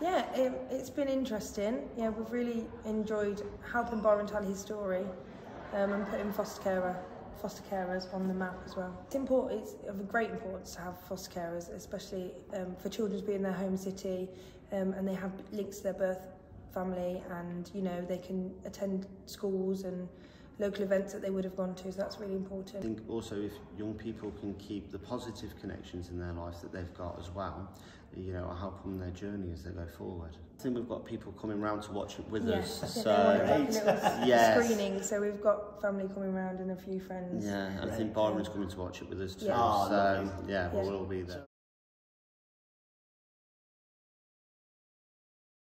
Yeah, it, it's been interesting. Yeah, we've really enjoyed helping Byron tell his story um, and putting foster carer foster carers on the map as well. It's important, it's of great importance to have foster carers, especially um, for children to be in their home city um, and they have links to their birth family and, you know, they can attend schools and local events that they would have gone to so that's really important. I think also if young people can keep the positive connections in their life that they've got as well you know help them their journey as they go forward. I think we've got people coming around to watch it with yes, us so so yes. screening so we've got family coming around and a few friends. Yeah, I think Byron's coming to watch it with us too Yeah. so ah, yeah, we'll all be there.